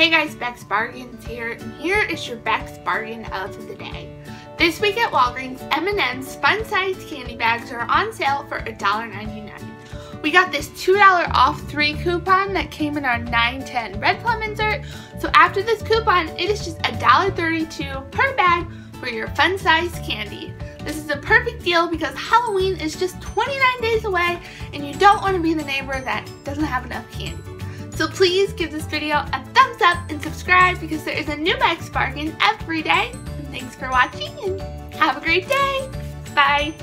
Hey guys, Bec's Bargains here, and here is your Bec's Bargain of the day. This week at Walgreens, M&M's fun-sized candy bags are on sale for $1.99. We got this $2 off 3 coupon that came in our 910 Red Plum insert, so after this coupon, it is just $1.32 per bag for your fun-sized candy. This is a perfect deal because Halloween is just 29 days away and you don't want to be the neighbor that doesn't have enough candy. So please give this video a thumbs up and subscribe because there is a new Bec's Bargain every day. And thanks for watching and have a great day. Bye.